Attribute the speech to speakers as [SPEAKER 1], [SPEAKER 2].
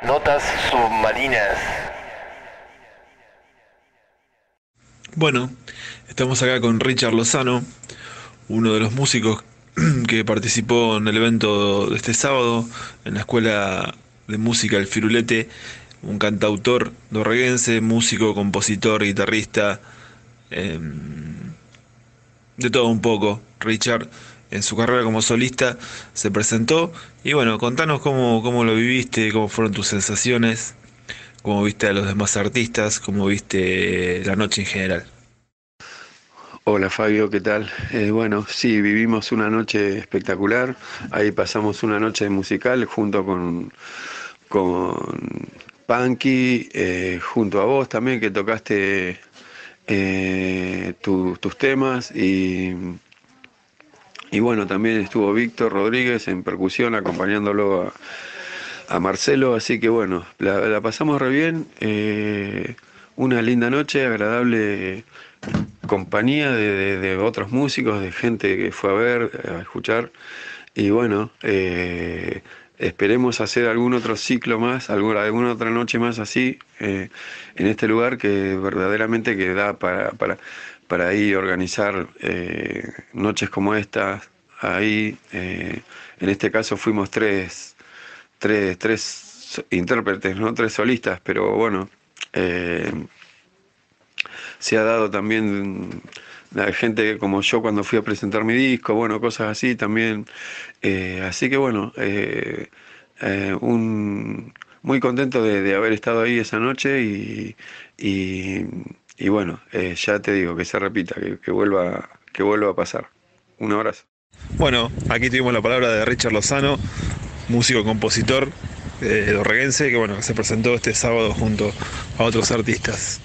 [SPEAKER 1] Notas submarinas.
[SPEAKER 2] Bueno, estamos acá con Richard Lozano, uno de los músicos que participó en el evento de este sábado en la Escuela de Música El Firulete, un cantautor dorreguense, músico, compositor, guitarrista, em, de todo un poco. Richard en su carrera como solista se presentó y bueno, contanos cómo, cómo lo viviste, cómo fueron tus sensaciones, cómo viste a los demás artistas, cómo viste la noche en general.
[SPEAKER 3] Hola Fabio, ¿qué tal? Eh, bueno, sí, vivimos una noche espectacular. Ahí pasamos una noche musical junto con, con Punky, eh, junto a vos también que tocaste eh, tus temas y, y bueno, también estuvo Víctor Rodríguez en percusión acompañándolo a, Marcelo, así que bueno, la, pasamos re bien. una linda noche, agradable compañía de, otros músicos, de gente que fue a ver, a escuchar. Y bueno, eh, esperemos hacer algún otro ciclo más, alguna, alguna otra noche más así, eh, en este lugar que verdaderamente que da para, para, para ahí organizar eh, noches como esta. Ahí, en este caso fuimos tres, tres, tres intérpretes, no tres solistas, pero bueno se ha dado también la gente como yo cuando fui a presentar mi disco, bueno, cosas así también. Eh, así que bueno, eh, eh, un, muy contento de, haber estado ahí esa noche y, y, bueno, ya te digo, que se repita, que, vuelva, que vuelva a pasar. Un abrazo.
[SPEAKER 2] Bueno, aquí tuvimos la palabra de Richard Lozano, músico compositor eh, dorreguense, que bueno, se presentó este sábado junto a otros artistas.